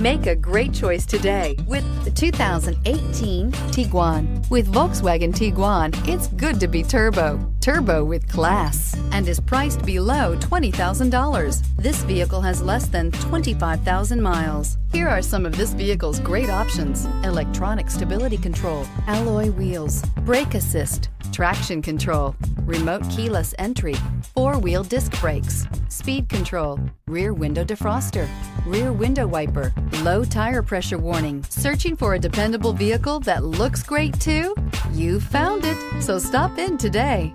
Make a great choice today with the 2018 Tiguan. With Volkswagen Tiguan, it's good to be turbo. Turbo with class and is priced below $20,000. This vehicle has less than 25,000 miles. Here are some of this vehicle's great options. Electronic stability control, alloy wheels, brake assist, traction control, remote keyless entry, four-wheel disc brakes, speed control, rear window defroster, rear window wiper, low tire pressure warning. Searching for a dependable vehicle that looks great too? You found it, so stop in today.